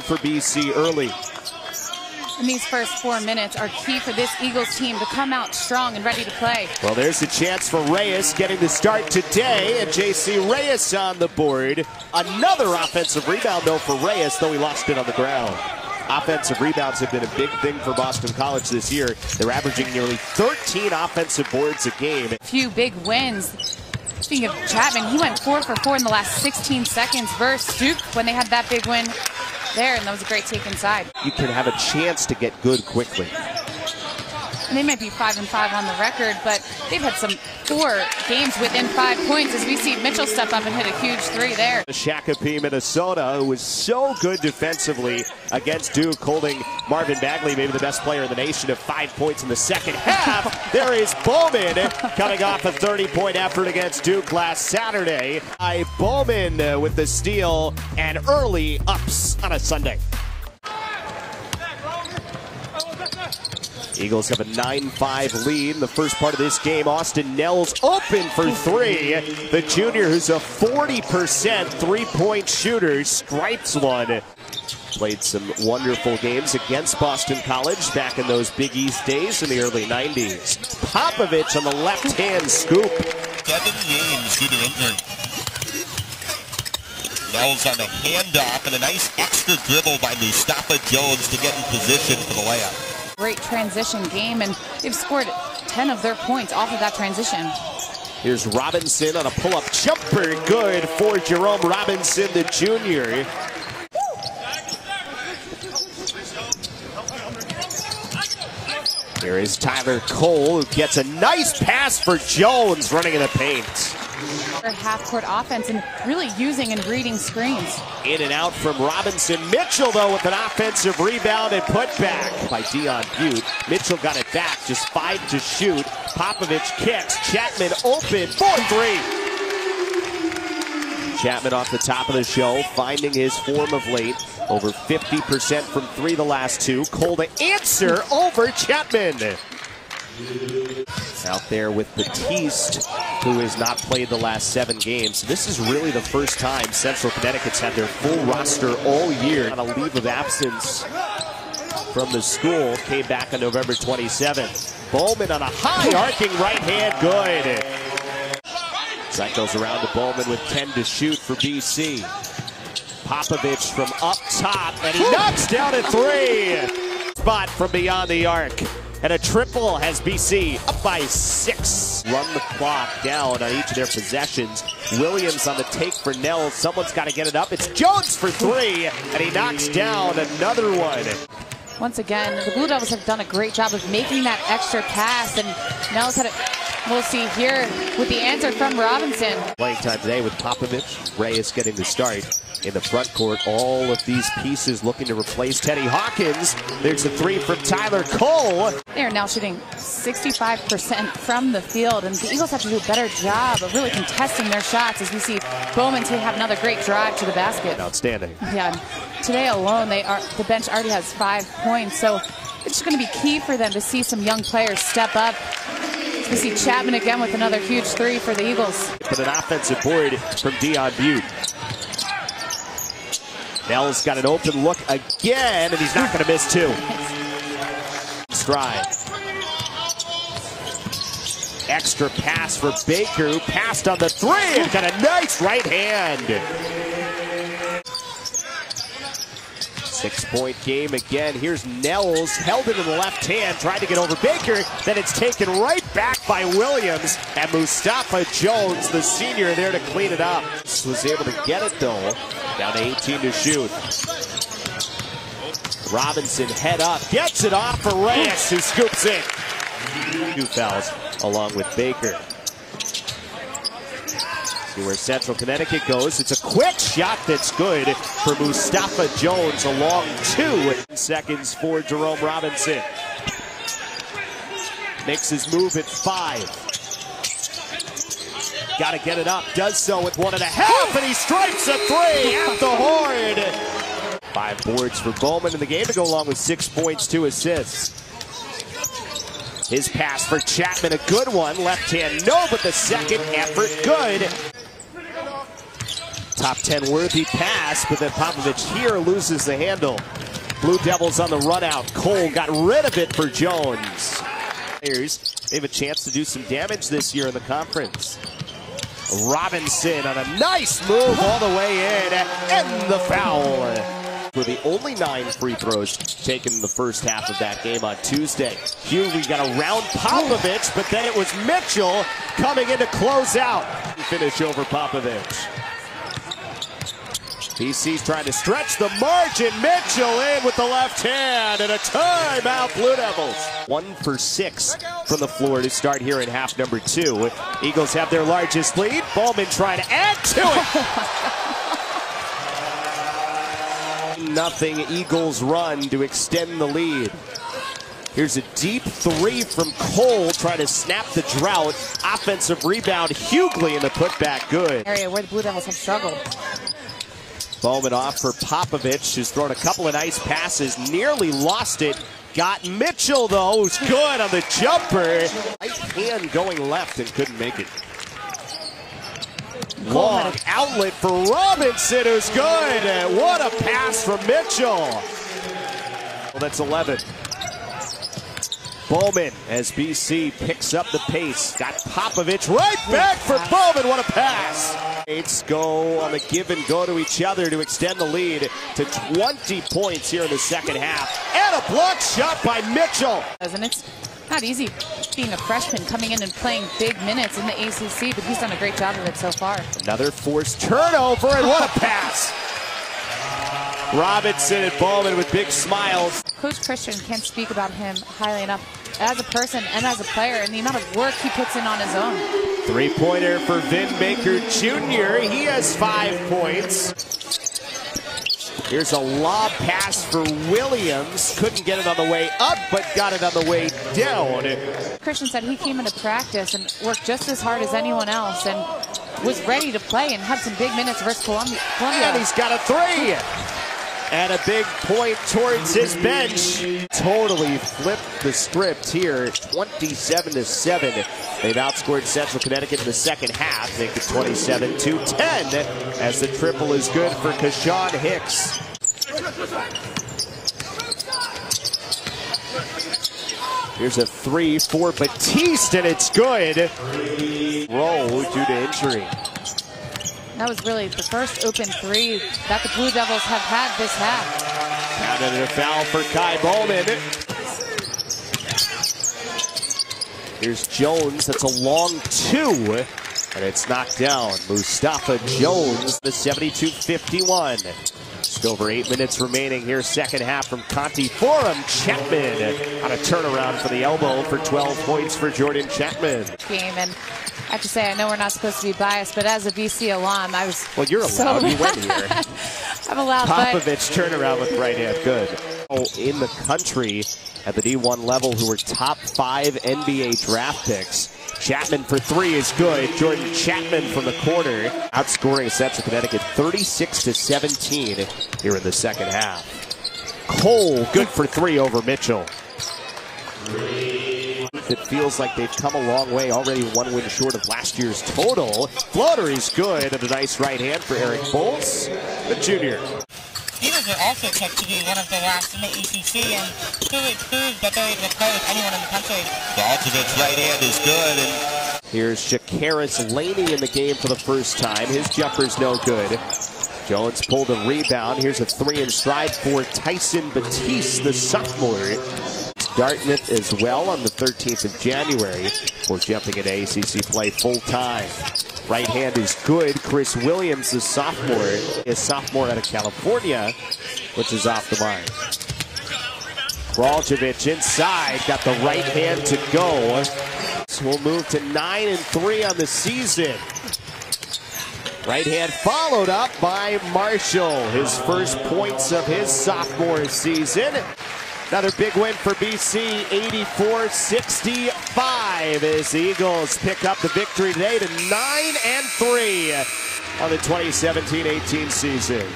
for BC early. And these first four minutes are key for this Eagles team to come out strong and ready to play. Well, there's a chance for Reyes getting the start today, and JC Reyes on the board. Another offensive rebound, though, for Reyes, though he lost it on the ground. Offensive rebounds have been a big thing for Boston College this year. They're averaging nearly 13 offensive boards a game. A few big wins. Speaking of Chapman, he went four for four in the last 16 seconds versus Duke when they had that big win there, and that was a great take inside. You can have a chance to get good quickly. They might be five and five on the record, but they've had some four games within five points as we see Mitchell step up and hit a huge three there. Shakopee, Minnesota, who was so good defensively against Duke, holding Marvin Bagley, maybe the best player in the nation, to five points in the second half. there is Bowman coming off a 30-point effort against Duke last Saturday. I Bowman with the steal and early ups on a Sunday. Eagles have a 9-5 lead in the first part of this game. Austin Nehls open for three. The junior, who's a 40% three-point shooter, stripes one. Played some wonderful games against Boston College back in those Big East days in the early 90s. Popovic on the left-hand scoop. Seven games due injury. Nehls on the handoff and a nice extra dribble by Mustafa Jones to get in position for the layup great transition game, and they've scored 10 of their points off of that transition. Here's Robinson on a pull-up jumper. Good for Jerome Robinson, the junior. Here is Tyler Kohl, who gets a nice pass for Jones running in the paint half-court offense and really using and reading screens. In and out from Robinson. Mitchell, though, with an offensive rebound and put back by Deion Bute. Mitchell got it back, just five to shoot. Popovic kicks. Chapman open, for three. Chapman off the top of the show, finding his form of late. Over 50% from three the last two. Kohl to answer over Chapman. Out there with Batiste, who has not played the last seven games. This is really the first time Central Connecticut's had their full roster all year on a leave of absence from the school. Came back on November 27th. Bowman on a high arcing right hand, good. Cycles around to Bowman with 10 to shoot for BC. Popovic from up top, and he knocks down a three. Spot from beyond the arc. And a triple has BC up by six. Run the clock down on each of their possessions. Williams on the take for Nehls. Someone's got to get it up. It's Jones for three, and he knocks down another one. Once again, the Blue Devils have done a great job of making that extra pass, and Nell's had it. We'll see here with the answer from Robinson. Playing time today with Popovic. Reyes getting the start in the front court. All of these pieces looking to replace Teddy Hawkins. There's a three from Tyler Kohl. They are now shooting 65% from the field, and the Eagles have to do a better job of really contesting their shots as we see Bowman to have another great drive to the basket. Outstanding. Yeah, today alone, they are the bench already has five points, so it's going to be key for them to see some young players step up. We see Chapman again with another huge three for the Eagles. But an offensive board from Deion Bute. Nell's got an open look again, and he's not going to miss two. Stride. Extra pass for Baker, who passed on the three and got a nice right hand. Six-point game again. Here's Nehls, held it in the left hand, tried to get over Baker. Then it's taken right back by Williams. And Mustafa Jones, the senior, there to clean it up. Was able to get it, though. Down to 18 to shoot. Robinson head up, gets it off for Reyes, who scoops in. Two fouls along with Baker. See where Central Connecticut goes. It's a quick shot that's good for Mustafa Jones. along two seconds for Jerome Robinson. Makes his move at five. Got to get it up. Does so with one and a half, and he strikes a three at the horn. Five boards for Bowman in the game to go along with six points, two assists. His pass for Chapman, a good one. Left hand, no, but the second effort, good. top 10 worthy pass, but then Popovic here loses the handle. Blue Devils on the run out. Kohl got rid of it for Jones. They have a chance to do some damage this year in the conference. Robinson on a nice move all the way in and the foul. For the only nine free throws taken in the first half of that game on Tuesday. Hughie got around Popovic, but then it was Mitchell coming in to close out. Finish over Popovic. BC's trying to stretch the margin. Mitchell in with the left hand and a timeout Blue Devils. One for six from the floor to start here in half number two. Eagles have their largest lead. Bowman trying to add to it. Nothing Eagles run to extend the lead. Here's a deep three from Kohl trying to snap the drought. Offensive rebound, Hugley in the putback good. Area where the Blue Devils have struggled. Bowman off for Popovic, who's thrown a couple of nice passes, nearly lost it. Got Mitchell, though, who's good on the jumper. Right hand going left and couldn't make it. Long outlet for Robinson, who's good. What a pass from Mitchell. Well, that's 11. Bowman as BC picks up the pace. Got Popovic right back for Bowman. What a pass. Eights go on the give and go to each other to extend the lead to 20 points here in the second half. And a block shot by Mitchell. And it's not easy being a freshman coming in and playing big minutes in the ACC, but he's done a great job of it so far. Another forced turnover, and what a pass. Robinson and Bowman with big smiles. Coach Christian can't speak about him highly enough as a person and as a player and the amount of work he puts in on his own. Three-pointer for Vin Baker Jr. He has five points. Here's a lob pass for Williams. Couldn't get it on the way up, but got it on the way down. Christian said he came into practice and worked just as hard as anyone else and was ready to play and had some big minutes versus Columbia. And he's got a three and a big point towards his bench. Totally flipped the script here, 27 to 7. They've outscored Central Connecticut in the second half, make it 27 to 10 as the triple is good for Kashawn Hicks. Here's a three for Batiste, and it's good. Roll due to injury. That was really the first open three that the Blue Devils have had this half. Counted a foul for Ky Bowman. Here's Jones. That's a long two. And it's knocked down. Mustafa Jones, the 72-51. Just over eight minutes remaining here, second half from Conte Forum. Chapman on a turnaround for the elbow for 12 points for Jordan Chapman. Game and I have to say, I know we're not supposed to be biased, but as a BC alum, I was. Well, you're allowed. So you went here. I'm allowed. Popovic turnaround with right hand, good. Oh, in the country at the D1 level, who were top five NBA draft picks. Chapman for three is good. Jordan Chapman from the corner, outscoring Central Connecticut 36 to 17 here in the second half. Kohl, good for three over Mitchell. It feels like they've come a long way, already one win short of last year's total. Floater is good, and a nice right hand for Eric Bolts, the junior. Steelers are also picked to be one of the last in the ACC, and truly proves that they're able to play with anyone in the country. Dalton's right hand is good. And Here's Shakaris Laney in the game for the first time. His jumper's no good. Jones pulled a rebound. Here's a three in stride for Tyson Batiste, the sophomore. Dartmouth as well on the 13th of January for jumping into ACC play full time. Right hand is good. Chris Williams, the sophomore, is sophomore out of California, which is off the mark. Kraljevic inside, got the right hand to go. So we'll move to 9 and 3 on the season. Right hand followed up by Marshall, his first points of his sophomore season. Another big win for BC, 84-65 as the Eagles pick up the victory today to 9 and 3 on the 2017-18 season.